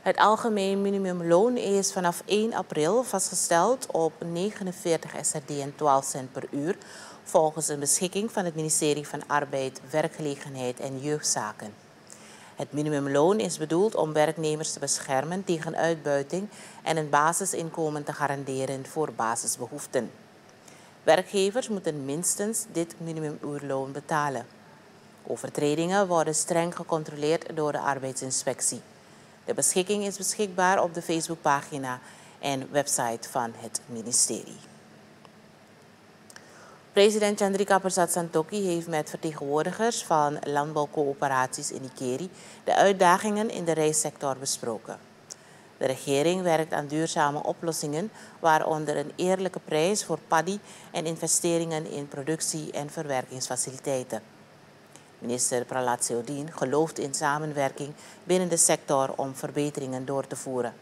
Het algemeen minimumloon is vanaf 1 april vastgesteld op 49 SRD en 12 cent per uur, volgens een beschikking van het ministerie van Arbeid, Werkgelegenheid en Jeugdzaken. Het minimumloon is bedoeld om werknemers te beschermen tegen uitbuiting en een basisinkomen te garanderen voor basisbehoeften. Werkgevers moeten minstens dit minimumuurloon betalen. Overtredingen worden streng gecontroleerd door de arbeidsinspectie. De beschikking is beschikbaar op de Facebookpagina en website van het ministerie. President Chandrika Persat Santokhi heeft met vertegenwoordigers van landbouwcoöperaties in Ikeri de uitdagingen in de rijstsector besproken. De regering werkt aan duurzame oplossingen, waaronder een eerlijke prijs voor paddy en investeringen in productie- en verwerkingsfaciliteiten. Minister Pralat Seodien gelooft in samenwerking binnen de sector om verbeteringen door te voeren.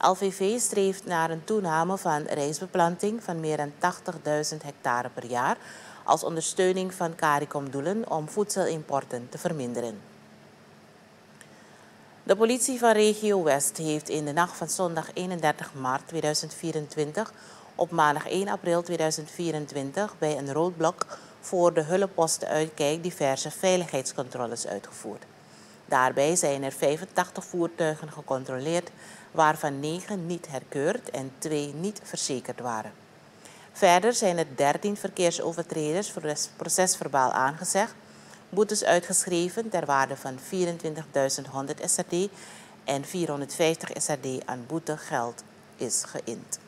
LVV streeft naar een toename van rijstbeplanting van meer dan 80.000 hectare per jaar als ondersteuning van CARICOM-doelen om voedselimporten te verminderen. De politie van regio West heeft in de nacht van zondag 31 maart 2024 op maandag 1 april 2024 bij een roodblok voor de hulpposten uitkijk diverse veiligheidscontroles uitgevoerd. Daarbij zijn er 85 voertuigen gecontroleerd, waarvan 9 niet herkeurd en 2 niet verzekerd waren. Verder zijn er 13 verkeersovertreders voor procesverbaal aangezegd, boetes uitgeschreven ter waarde van 24.100 SRD en 450 SRD aan boetegeld is geïnd.